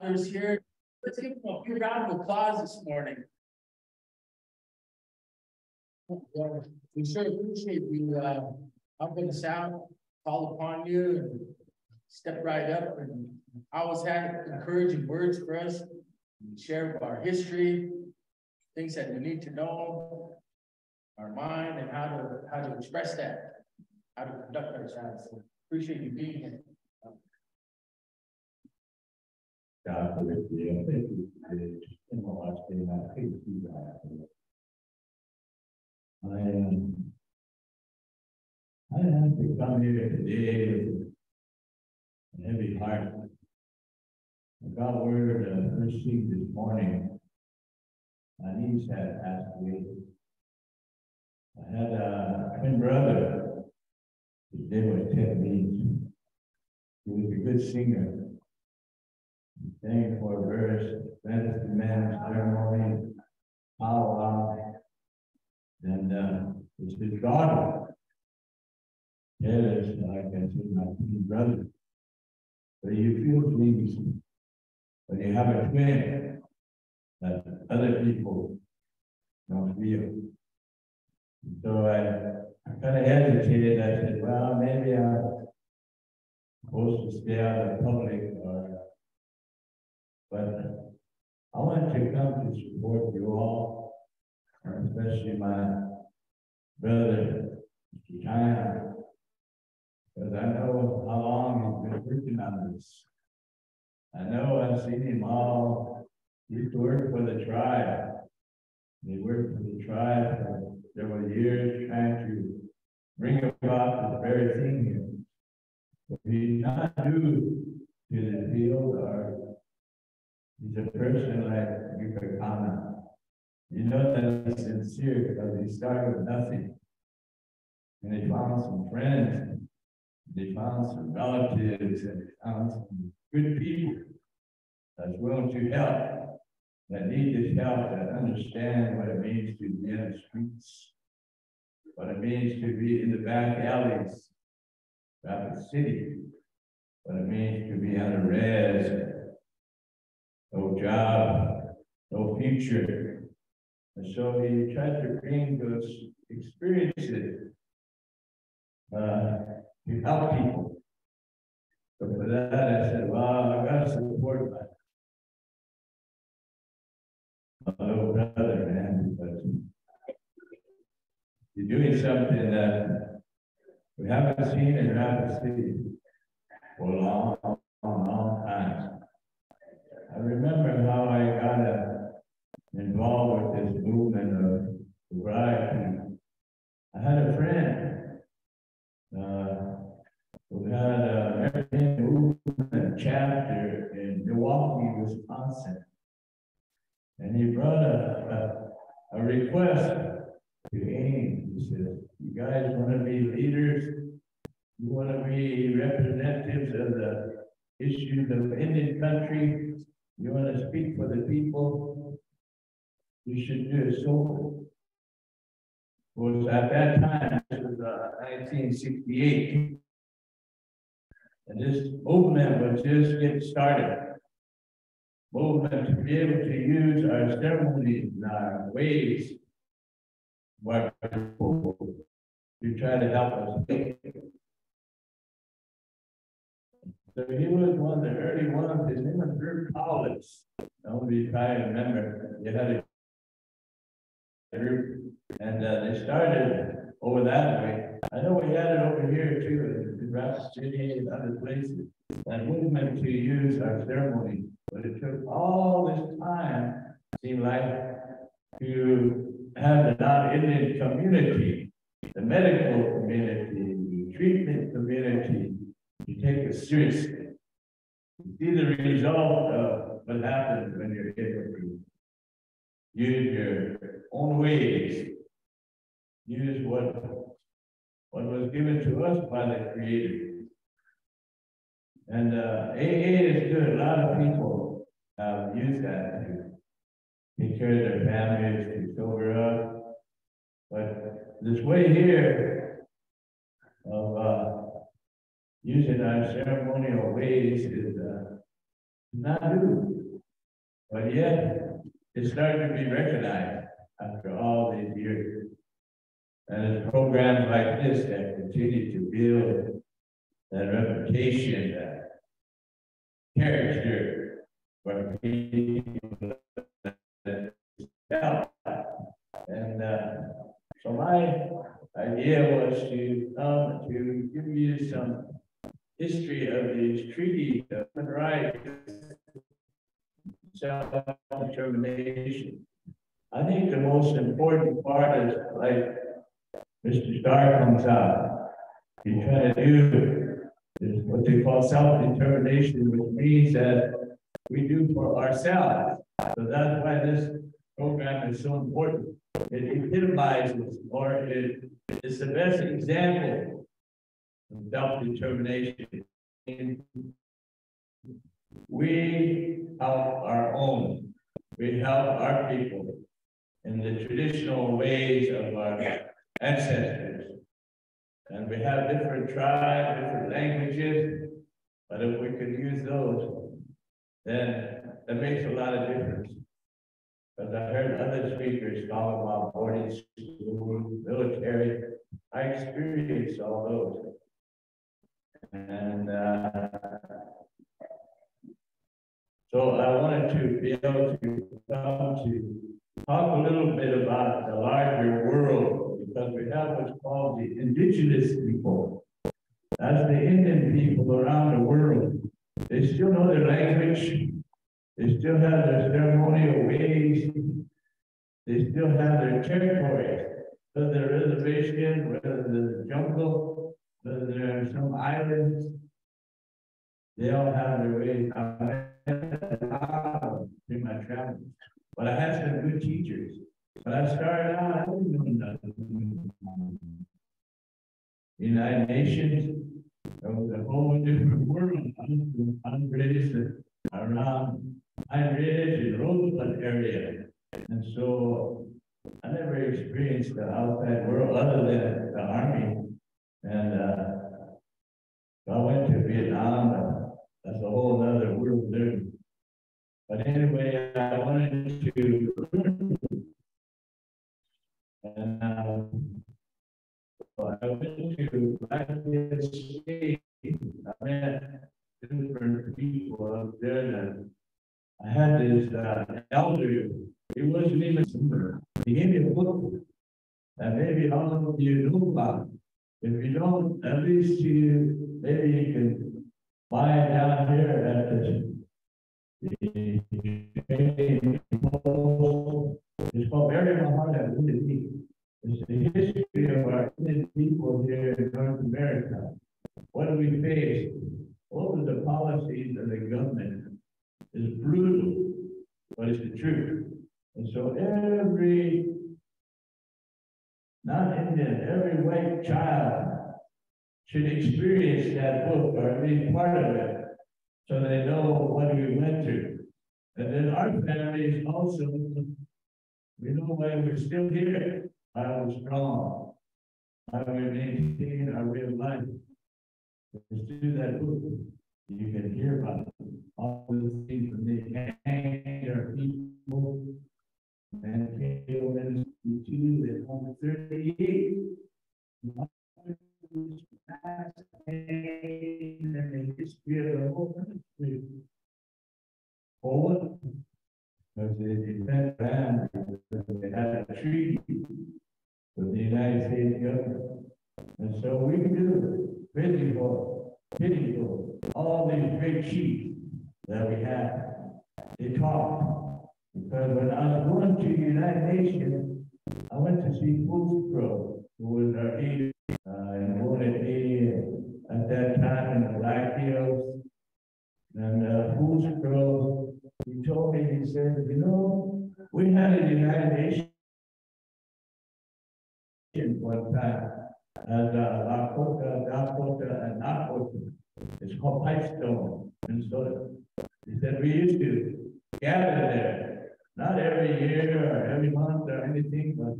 others here. Let's give them a few round of applause this morning. We sure appreciate you, uh, helping us out, call upon you and step right up and always had encouraging words for us. Share our history, things that we need to know, our mind and how to, how to express that, how to conduct ourselves. Appreciate you being here. I am. I have to come here today with a heavy heart. I got word uh, this morning. My niece had passed away. I had a twin brother. His name was Ted Means. He was a good singer sang for verse, medicine man ceremony, powwow. And uh, it's his daughter. Like I said, my twin brother. But you feel things when you have a twin that other people don't feel. So I, I kind of hesitated. I said, well, maybe I'm supposed to stay out of public or but uh, I want to come to support you all, and especially my brother. China. Because I know how long he's been working on this. I know I've seen him all, he used to work for the tribe. He worked for the tribe for several years trying to bring about this very thing here. But he's not do to the field or He's a person like Vivekananda. You know that he's sincere because he started with nothing. And he found some friends, they found some relatives, and he found some good people that's willing to help, that need this help, that understand what it means to be in the streets, what it means to be in the back alleys, Rapid City, what it means to be on a res, no job, no future. And so he tried to bring those experiences uh, to help people. So for that, I said, well, I gotta support my, little brother, man, because you're doing something that we haven't seen in Rapid City for long, long, long. I remember how I got uh, involved with this movement of sobriety. I had a friend uh, who had a American movement chapter in Milwaukee, Wisconsin. And he brought a, a, a request to AIM. He said, You guys want to be leaders? You want to be representatives of the issues of Indian country? You want to speak for the people? You should do it so. Was at that time, it was uh, 1968. And this movement was just getting started. Movement to be able to use our ceremonies and our ways. To try to help us. So he was one of the early ones, his name was Drew Collins. Nobody try to remember, you had a group, and uh, they started over that way. I know we had it over here too, in Rapid City and other places. That movement to use our ceremony, but it took all this time, seemed like, to have the non-Indian community, the medical community, the treatment community, you take it seriously. You see the result of what happens when you're to use your own ways, use what, what was given to us by the Creator. And uh, AA is good. A lot of people have used that to take care of their families, to sober up. But this way here using our ceremonial ways is uh, not new. But yet, it's starting to be recognized after all these years. And it's programs like this that continue to build that reputation, that character for people. that- And, uh, so my idea was to come to give you some history of these treaty of human rights. Self-determination. I think the most important part is like Mr. Starr comes out. He's trying to do is what they call self-determination, which means that we do for ourselves. So that's why this program is so important. It epitomizes or it is the best example self-determination. We help our own. We help our people in the traditional ways of our ancestors. And we have different tribes, different languages, but if we could use those, then that makes a lot of difference. Because I heard other speakers talk about boarding school, military, I experienced all those. And uh, so I wanted to be able to come to talk a little bit about the larger world because we have what's called the indigenous people. That's the Indian people around the world. They still know their language. They still have their ceremonial ways. They still have their territory, whether they're reservation, whether the jungle, islands. They all have their ways. In my travels. But I had some good teachers. But I started out, I didn't know nothing. United Nations, it was a whole different world. I'm, I'm raised around Pine Ridge and Rosebud area. And so I never experienced the outside world other than the army. And uh, I went to Vietnam. and That's a whole other world there. But anyway, I wanted to. And um, I went to State. I met different people up there. And I had this uh, elder. He wasn't even somewhere. He gave me a book that maybe all of you know about. If you don't, at least you maybe you can buy it down here at the child should experience that book or at least part of it so they know what we went through. And then our families also, we know why we're still here, I was strong, why we maintain our way of life. It's through that book you can hear about it. all the things that the anger, people and KO Ministry 2 138. Poland. Because they land, they had a treaty with the United States government. And so we do pity for all these great chiefs that we have. They talk. Because when I was going to the United Nations, I went to see Fools Crow, who was our leader, uh, in Knee at that time in the Black Hills. And, uh, Fools Crow, he told me, he said, you know, we had a United Nations one time at uh, Lakota, Dakota, and Nakota. It's called Pipestone, Minnesota. He said, we used to gather there, not every year or every month or anything, but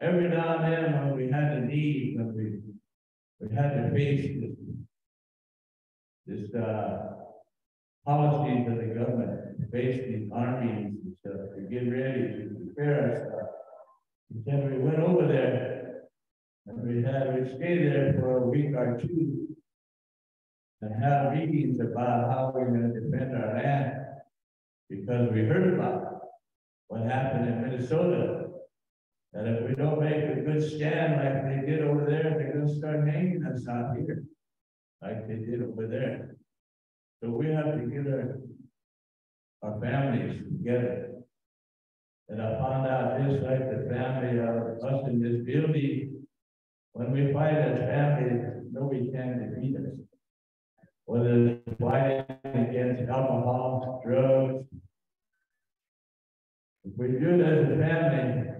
every now and then when we had a need, when we, we had to face this, this, uh, policies of the government to face these armies and stuff, to get ready to prepare stuff. And then we went over there and we had, we stayed there for a week or two and have meetings about how we're gonna defend our land. Because we heard about what happened in Minnesota. That if we don't make a good stand like they did over there, they're gonna start hanging us out here. Like they did over there. So we have to get our, our families together. And I found out just like the family of us in this building, when we fight as families, nobody can defeat us. Whether it's fighting against alcohol, drugs. If we do it as a family,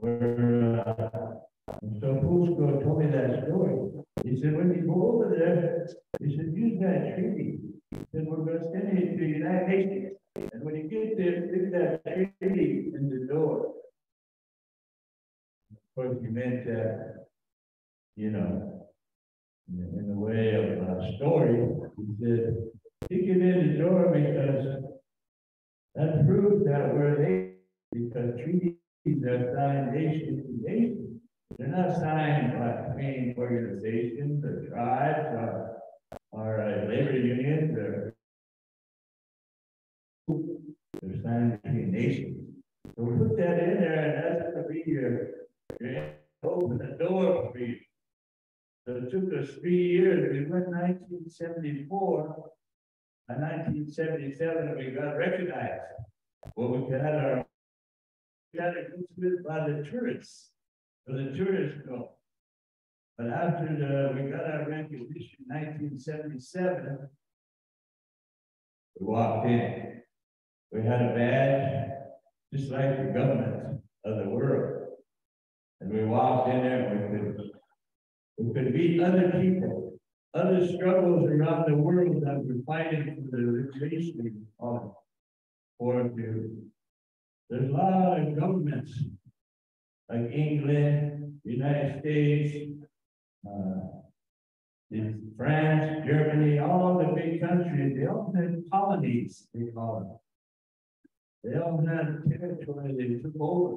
we're, uh, and so Fools Crow told me that story. He said, when you go over there, he said, use that treaty. He said, we're gonna send it to the United Nations. And when you get there, stick that treaty in the door. Of course, he meant that, you know, in the- way of a story, he said, stick it in the door because that proves that we're there, because treaties are signed nation to nation. They're not signed by main organizations or tribes or, or uh, labor unions or. They're signed between nations. So we put that in there and that's gonna be your, your, open the door for you. So it took us three years, we went nineteen seventy-four. And nineteen seventy-seven, we got recognized. Well, we got our. Got good by the tourists for the tourists go. But after the, we got our recognition in nineteen seventy-seven. We walked in. We had a badge, just like the government of the world. And we walked in there and we could, we could meet other people, other struggles around the world that were fighting for the liberation of, for the. There's a lot of governments like England, United States, uh, in France, Germany, all the big countries, they all had colonies, they call them. They all had territory they took over.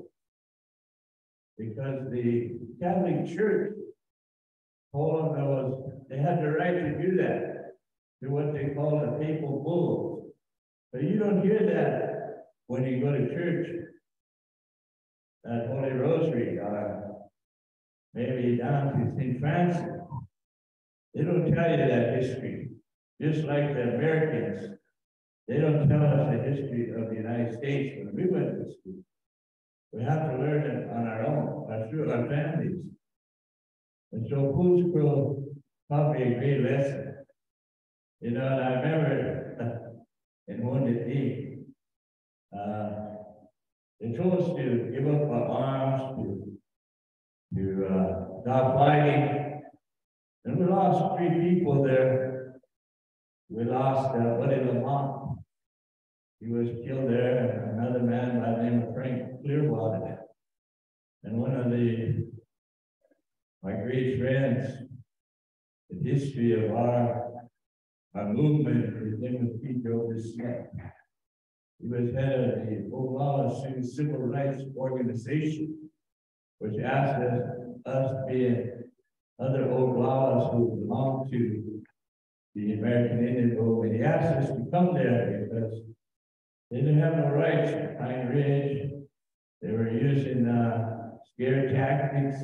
Because the Catholic Church them was, they had the right to do that, do what they call a papal bull. But you don't hear that when you go to church that Holy Rosary, or maybe down to St. Francis. They don't tell you that history, just like the Americans. They don't tell us the history of the United States when we went to school. We have to learn it on our own, or through our families. And so Fools taught me a great lesson. You know, and I remember in one day, uh, they told us to give up our arms, to, to, uh, stop fighting. And we lost three people there. We lost, uh, Buddy Lamont. He was killed there, and another man by the name of Frank Clearwater. And one of the, my great friends, the history of our, our movement, his name was Pete Joseph Smith. He was head of the Oglala Sioux Civil Rights Organization, which asked us, being other Oglalas who belong to the American Indian movement. He asked us to come there because they didn't have no rights in Pine Ridge. They were using uh, scare tactics.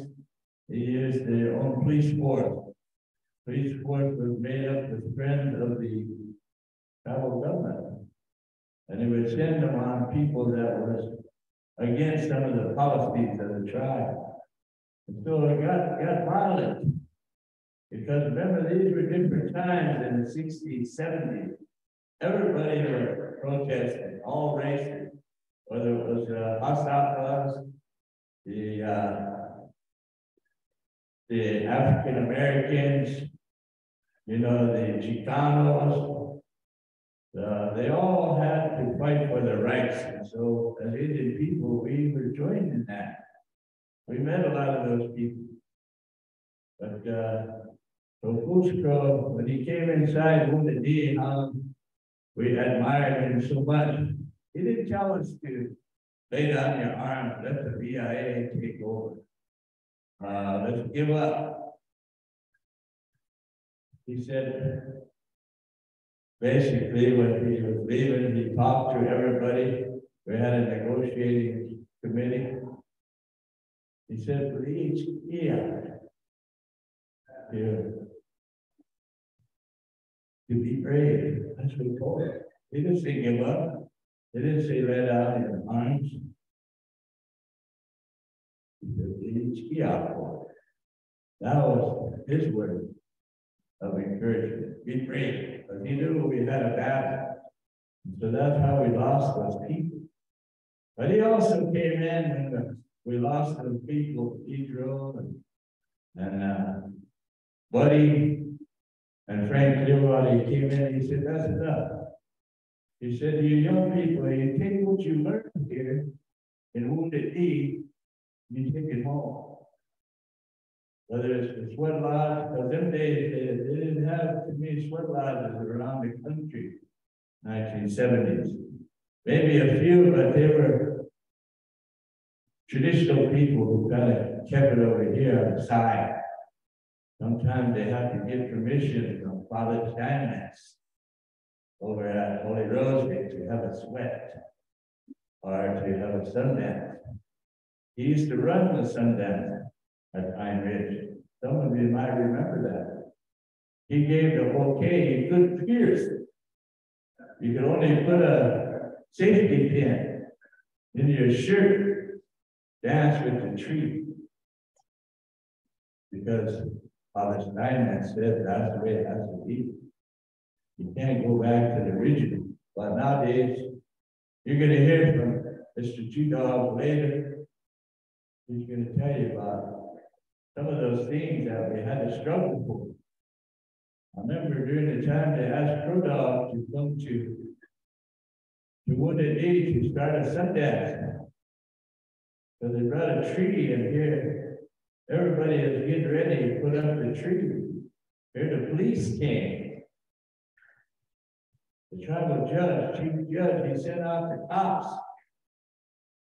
They used their own police force. Police force was made up with friends of the tribal government. And they would send them on people that was against some of the policies of the tribe. And so it got, got violent. Because remember, these were different times in the sixties, seventies. Everybody was protesting, all races, whether it was uh, Hasapas, the, uh, the African Americans, you know, the Chicanos, uh, they all had to fight for their rights, and so as Indian people, we were joined in that. We met a lot of those people. But, uh, So when he came inside Wounded um, we admired him so much. He didn't tell us to lay down your arms, let the BIA take over. Uh, let's give up. He said, basically, when he was leaving, he talked to everybody. We had a negotiating committee. He said, for each year, to, to be brave. That's what he told us. He didn't say give up. He didn't say let out your arms. He said, each year. That was his word of encouragement. Be brave, he knew we had a battle. So that's how we lost those people. But he also came in when we lost those people, Pedro and, and uh, Buddy and Frank Clearwater came in, he said, that's enough. He said, you young people, you take what you learned here in Wounded Knee, you take it home. Whether it's the sweat lodge, because them days, they, they didn't have too many sweat lodges around the country, nineteen seventies. Maybe a few, but they were traditional people who kind of kept it over here on the side. Sometimes they have to get permission from Father Steinmetz over at Holy Rosary to have a sweat or to have a sundance. He used to run the sundance at Pine Ridge. Some of you might remember that. He gave the bouquet, he couldn't pierce. You could only put a safety pin in your shirt, dance with the tree. Because Father Steinmetz said that's the way it has to be. You can't go back to the original. But nowadays, you're going to hear from Mr. Two Dog later. He's going to tell you about some of those things that we had to struggle for. I remember during the time they asked Crow Dog to come to to Wounded Knee to start a Sundance. So they brought a tree in here. Everybody is getting ready to put up the tree. Here the police came. The tribal judge, chief judge, he sent out the cops.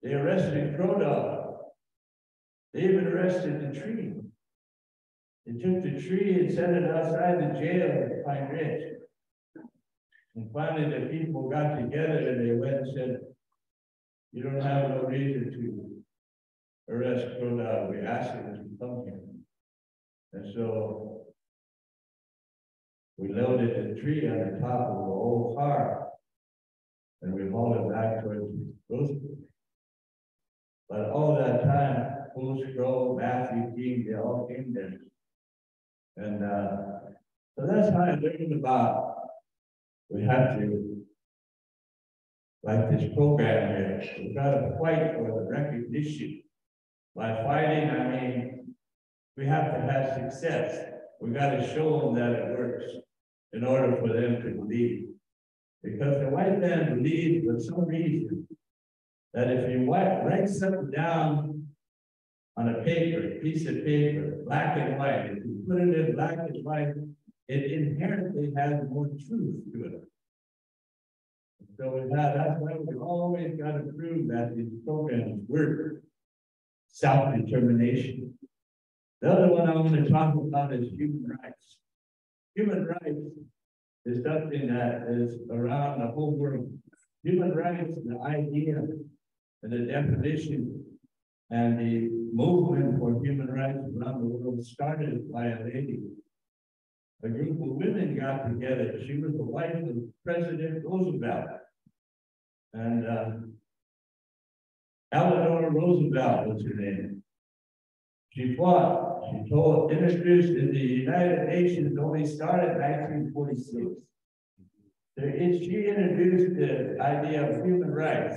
They arrested Crow Even arrested the tree. They took the tree and set it outside the jail at Pine Ridge. And finally, the people got together and they went and said, you don't have no reason to arrest Crow We asked him to come here. And so we loaded the tree on the top of an old car and we hauled it back towards Rosebud. But all that time, Scroll, Matthew King, they all came there. And uh, so that's how I learned about we have to, like this program here, we've got to fight for the recognition. By fighting, I mean, we have to have success. We got to show them that it works in order for them to believe. Because the white man believes for some reason that if you write something down on a paper, piece of paper, black and white. If you put it in black and white, it inherently has more truth to it. So that, that's why we always got to prove that these programs work. Self-determination. The other one I want to talk about is human rights. Human rights is something that is around the whole world. Human rights, the idea and the definition and the movement for human rights around the world started by a lady. A group of women got together. She was the wife of President Roosevelt. And uh, Eleanor Roosevelt was her name. She fought, she told, introduced in the United Nations only started in 1946. She introduced the idea of human rights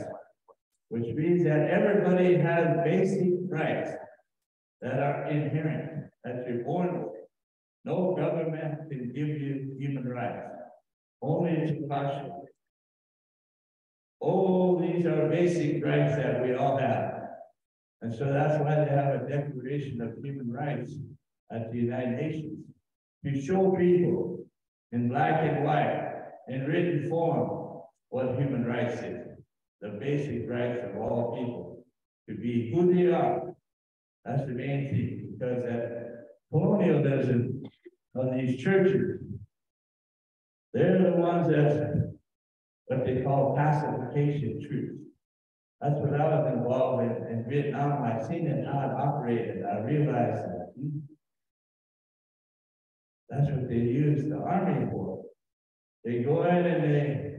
which means that everybody has basic rights that are inherent, that you're born with. No government can give you human rights, only to caution. All these are basic rights that we all have. And so that's why they have a Declaration of Human Rights at the United Nations. to show people in black and white, in written form, what human rights is, the basic rights of all people to be who they are. That's the main thing, because that colonialism of these churches, they're the ones that what they call pacification truth. That's what I was involved in in Vietnam. I seen it how it operated. I realized that. hmm, That's what they use the army for. They go in and they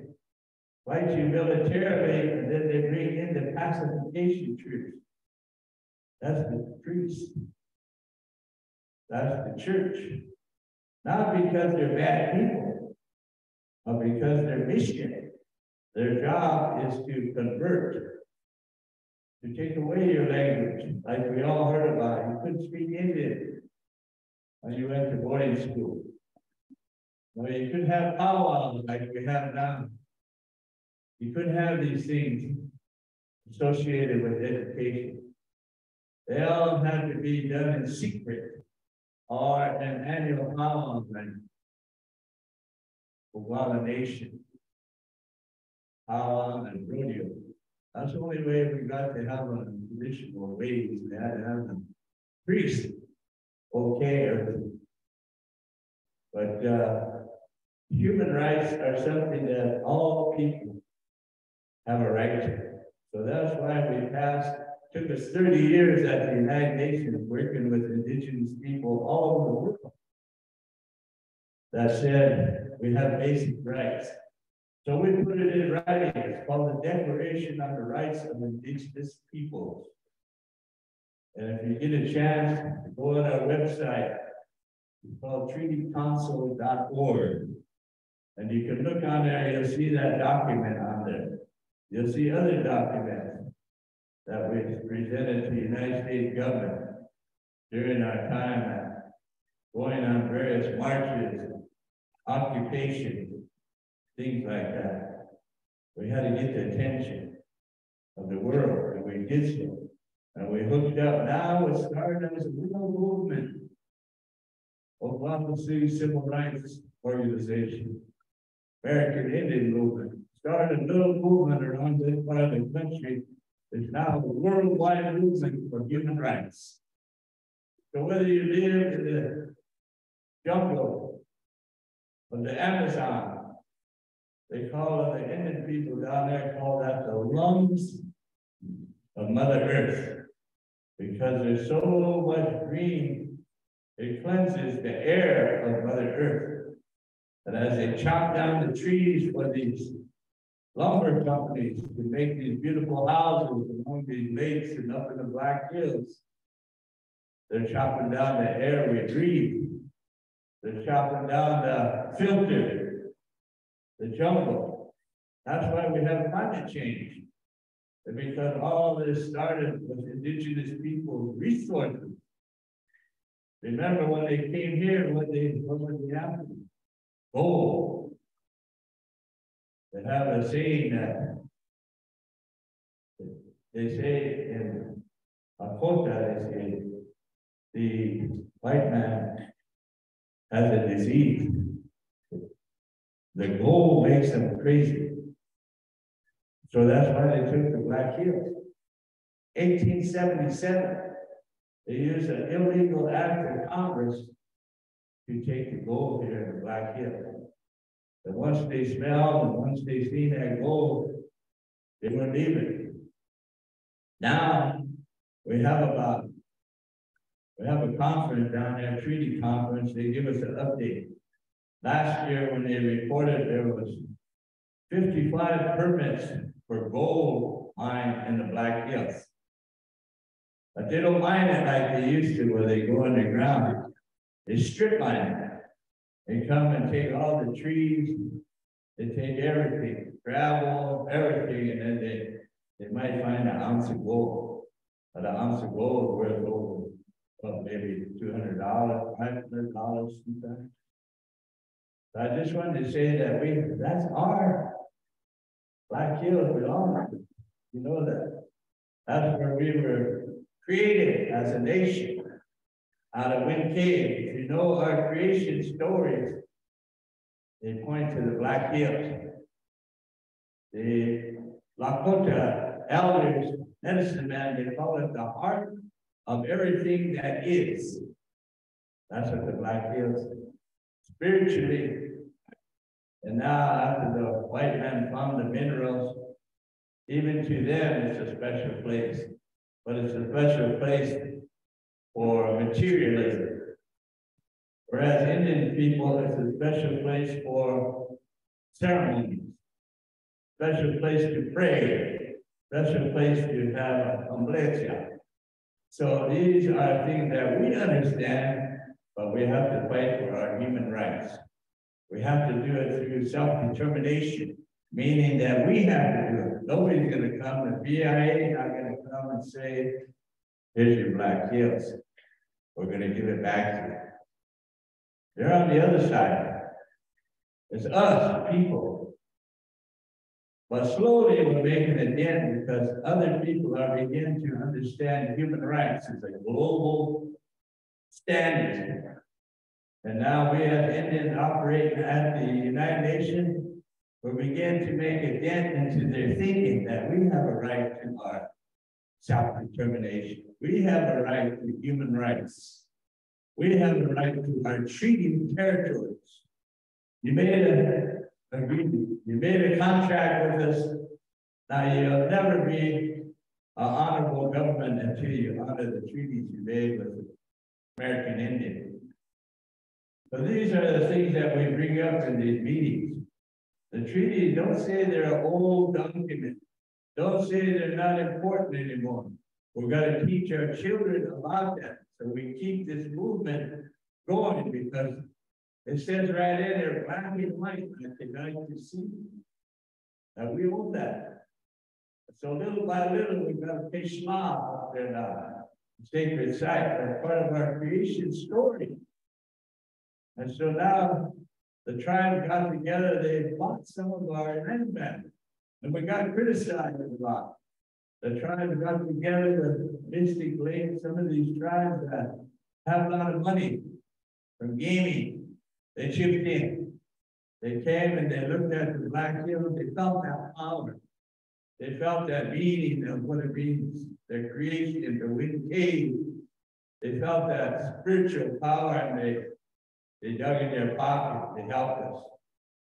fight you militarily, and then they bring in the pacification troops. That's the priests. That's the church. Not because they're bad people, but because their mission, their job is to convert, to take away your language, like we all heard about. You couldn't speak Indian when you went to boarding school. No, you couldn't have powwows like we have now. You couldn't have these things associated with education. They all had to be done in secret or an annual thing. For a nation. Powwow and rodeo. That's the only way we got to have a traditional ways. We had to have the priest okay everything. But uh, human rights are something that all people have a right to. So that's why we passed, took us thirty years at the United Nations working with indigenous people all over the world. That said, we have basic rights. So we put it in writing, it's called the Declaration on the Rights of Indigenous Peoples. And if you get a chance, go on our website, it's called treatycouncil.org. And you can look on there, you'll see that document on there. You'll see other documents that we presented to the United States government during our time going on various marches, occupations, things like that. We had to get the attention of the world, and we did so. And we hooked up, now it started as a little movement. Oglala Sioux Civil Rights Organization. American Indian Movement, started a little movement around this part the country. It's now a worldwide movement for human rights. So whether you live in the jungle of the Amazon, they call it, the Indian people down there call that the lungs of Mother Earth. Because there's so much green, it cleanses the air of Mother Earth. And as they chop down the trees for these lumber companies to make these beautiful houses along these lakes and up in the Black Hills, they're chopping down the air we breathe. They're chopping down the filter, the jungle. That's why we have climate change. And because all this started with indigenous people's resources. Remember when they came here, what they, what was the? Gold. They have a saying that they say in Lakota, they say, the white man has a disease. The gold makes them crazy. So that's why they took the Black Hills. Eighteen seventy-seven, they used an illegal act of Congress to take the gold here in the Black Hills. And once they smelled and once they seen that gold, they wouldn't it. Now, we have about, we have a conference down there, treaty conference, they give us an update. Last year, when they reported there was fifty-five permits for gold mine in the Black Hills. But they don't mine it like they used to, where they go underground. They strip mine it. They come and take all the trees, they take everything, gravel, everything, and then they, they might find an ounce of gold. But an ounce of gold worth over, well, maybe two hundred dollars, five hundred dollars sometimes. So I just wanted to say that we, that's our Black Hills belong, you know that. That's where we were created as a nation out of Wind Cave, you know, our creation stories, they point to the Black Hills. The Lakota elders, medicine man, they call it the heart of everything that is. That's what the Black Hills spiritually. And now after the white man found the minerals, even to them it's a special place, but it's a special place for materialism. Whereas Indian people, it's a special place for ceremonies, special place to pray, special place to have a So these are things that we understand, but we have to fight for our human rights. We have to do it through self-determination, meaning that we have to do it. Nobody's going to come, the BIA not going to come and say, here's your black hills. We're going to give it back to you. They're on the other side. It's us, people. But slowly we're making a dent because other people are beginning to understand human rights as a global standard. And now we as Indians operating at the United Nations, we begin to make a dent into their thinking that we have a right to our self-determination. We have a right to human rights. We have the right to our treaty territories. You made a agreement, you made a contract with us. Now you'll never be an honorable government until you honor the treaties you made with the American Indian. So these are the things that we bring up in these meetings. The treaties don't say they're an old document. Don't say they're not important anymore. We've got to teach our children about that. So we keep this movement going because it says right in there, black and white, like the guy to see. And we own that. So little by little, we've got to Shema up uh, there now. Sacred site, that's part of our creation story. And so now the tribe got together, they bought some of our land back. And we got criticized a lot. The tribes got together, the Mystic Lake, some of these tribes that have a lot of money from gaming. They chipped in. They came and they looked at the Black Hills, they felt that power. They felt that meaning of what it means, their creation, the wind cave. They felt that spiritual power and they, they dug in their pocket, they helped us.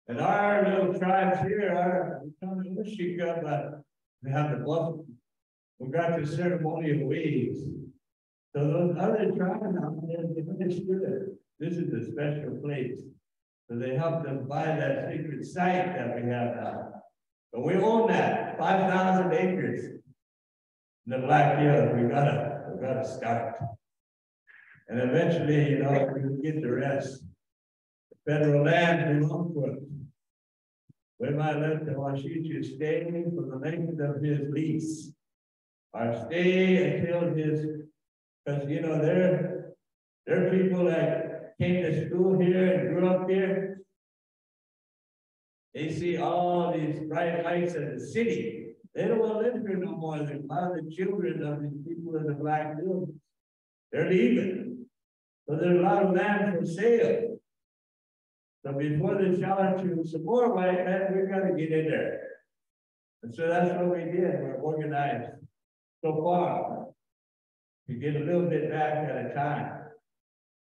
And our little tribes here are, we but we have the bluff we got the ceremonial ways. So those other tribes out there, they understood. This is a special place. So they helped us buy that sacred site that we have now. But we own that, 5,000 acres. In the Black Hills, we gotta, we gotta start. And eventually, you know, we get the rest. The federal land belongs to us. When might left the Washichu stay for the length of his lease or stay until his, because you know, there, there are people that came to school here and grew up here. They see all these bright lights of the city. They don't want to live here no more. There's a lot of the children of these people in the black hills. They're leaving. So there's a lot of land for sale. So before they sell it to some more white men, we've got to get in there. And so that's what we did. We're organized so far. We get a little bit back at a time.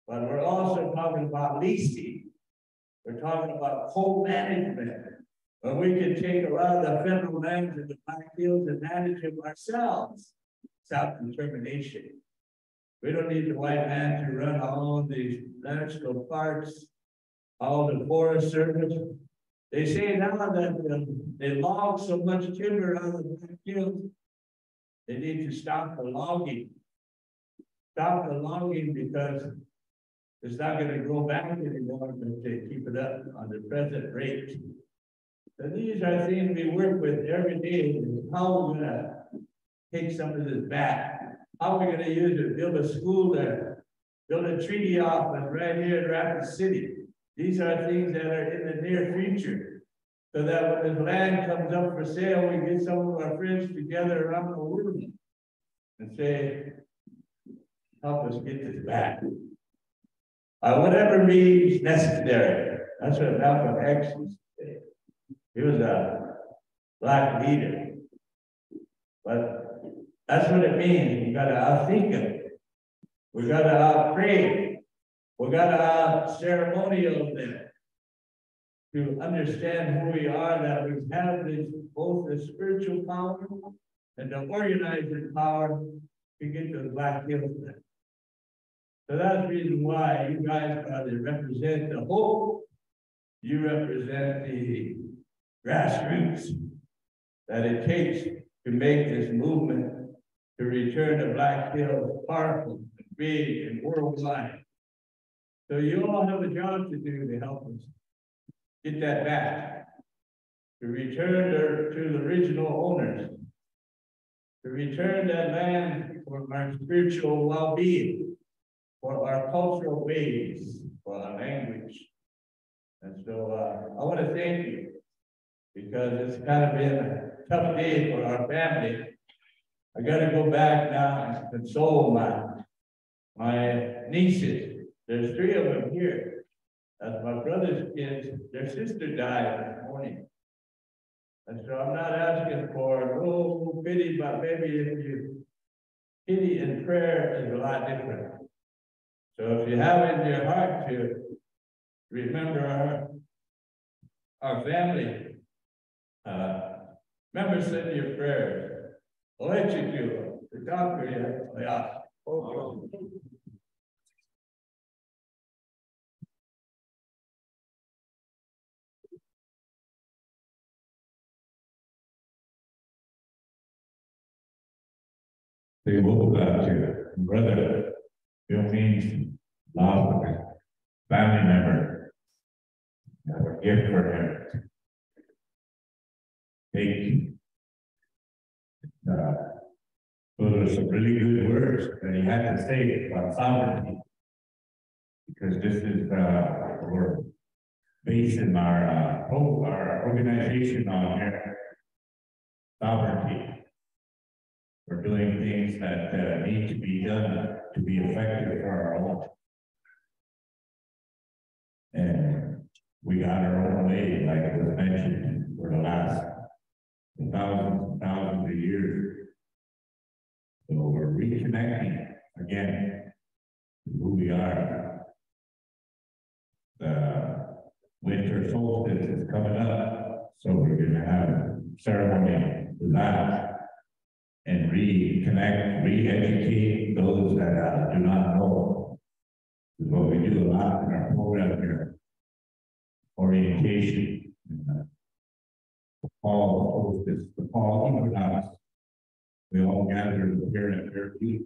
But we're also talking about leasing. We're talking about co-management. Where we can take a lot of the federal lands in the black hills and manage them ourselves. Self-determination. We don't need the white man to run all these national parks, all the forest service. They say now that um, they log so much timber out of the fields they need to stop the logging. Stop the logging because it's not going to grow back anymore if they keep it up on the present rate. So these are things we work with every day. How are we're going to take some of this back. How are we're going to use it, build a school there, build a treaty office right here in Rapid City. These are things that are in the near future. So that when land comes up for sale, we get some of our friends together around the world and say, help us get this back. Uh, whatever means necessary. That's what Malcolm X say. He was a black leader. But that's what it means. We gotta outthink it. We gotta outpray. We gotta out ceremonial them. To understand who we are, that we have this, both the spiritual power and the organizing power to get to the Black Hills. So that's the reason why you guys probably represent the hope. You represent the grassroots that it takes to make this movement to return to Black Hills powerful and big and worldwide. So you all have a job to do to help us get that back, to return to, to the original owners, to return that land for our spiritual well-being, for our cultural ways, for our language. And so uh, I want to thank you because it's kind of been a tough day for our family. I got to go back now and console my my nieces. There's three of them here. That's my brother's kids. Their sister died this morning. And so I'm not asking for no pity, but maybe if you pity and prayer is a lot different. So if you have in your heart to remember our, our family, uh, remember send your prayers. I'll let you do it. The doctor, yeah, They both got to brother, Bill Means love, family member. Have a gift for him. Take. Uh, those are some really good words that he had to say about sovereignty. Because this is, uh, we're basing our, uh, our organization on here. Sovereignty. Doing things that uh, need to be done to be effective for our own. And we got our own way, like was mentioned, for the last thousands and thousands of years. So we're reconnecting again to who we are. The winter solstice is coming up, so we're gonna have ceremony for that and reconnect, re-educate those that uh, do not know. Is what we do a lot in our program here. Orientation. Uh, Fall solstice, the fall equinox. We all gather here at Fairview.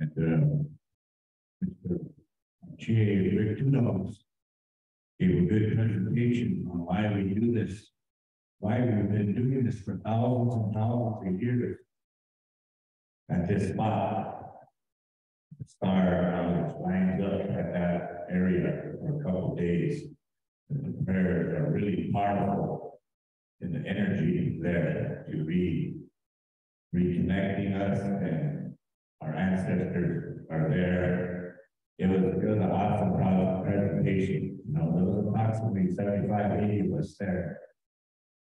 And uh, Mr. G.A. Rick gave a good presentation on why we do this why we've been doing this for thousands and thousands of years. At this spot, the star uh, lines up at that area for a couple days. And the prayers are really powerful in the energy there to be reconnecting us and our ancestors are there. It was, it was an awesome presentation. You know, there was approximately 75, 80 of us there.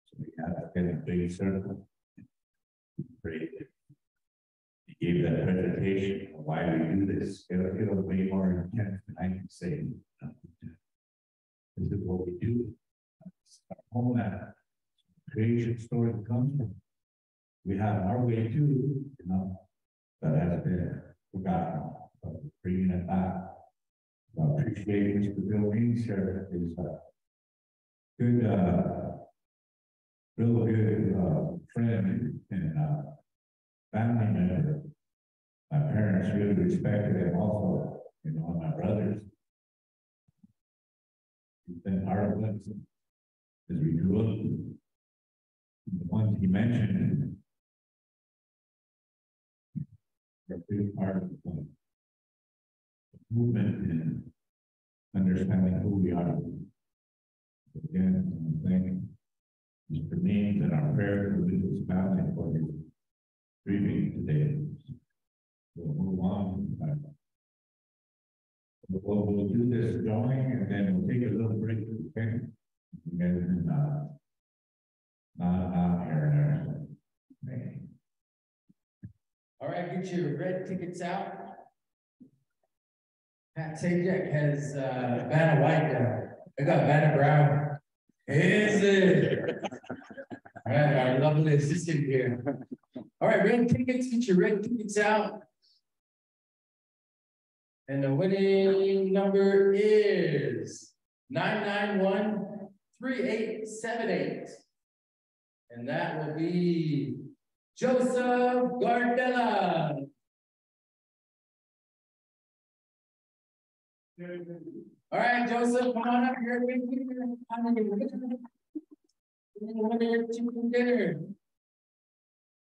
So we had to get a big circle. Great. He gave that presentation of why we do this. It was, it was way more intense than I can say. This is what we do. Our homeland. Creation story comes from. We have our way too, you know, that has been forgotten, but bringing it back. Appreciate Mr. Bill Means here, is a good, uh, real good uh, friend and uh, family member. My parents really respected him also, you know, my brothers. He's been part of us as we grew up. The ones he mentioned are a big part of the movement and understanding who we are. Again, thank you. Mr. Means and our prayer for this family for his grieving today. We'll move on. We'll, we'll do this going and then we'll take a little break. Okay? And then, uh. Not, not here. All right, get your red tickets out. Pat Sajak has, uh, Vanna White down. I got Vanna Brown. Is it? All right, our lovely assistant here. All right, red tickets, get your red tickets out. And the winning number is nine nine one three eight seven eight. And that will be Joseph Gardella. All right, Joseph, come on up here. Chicken dinner.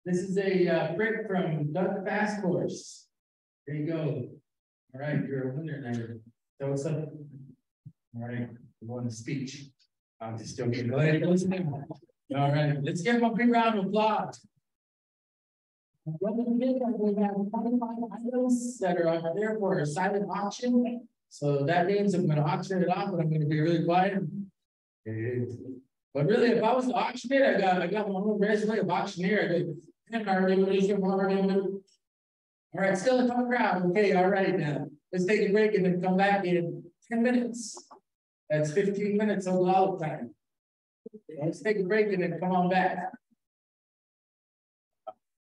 This is a uh, brick from Duck Fast Course. There you go. All right, you're a winner now. Joseph. All right, you want a speech? I'm just joking. Go ahead, listen. All right, let's give him a big round of applause. What we we have twenty-five items that are there for a silent auction. So that means I'm gonna auction it off, and I'm gonna be really quiet. But really, if I was to auction it, I got, I got my own resume of auctioneer, I go. "Ten hour demolition, one hour demolition." All right, still a tough crowd, okay, all right now, let's take a break and then come back in ten minutes. That's fifteen minutes of loud time. Let's take a break and then come on back.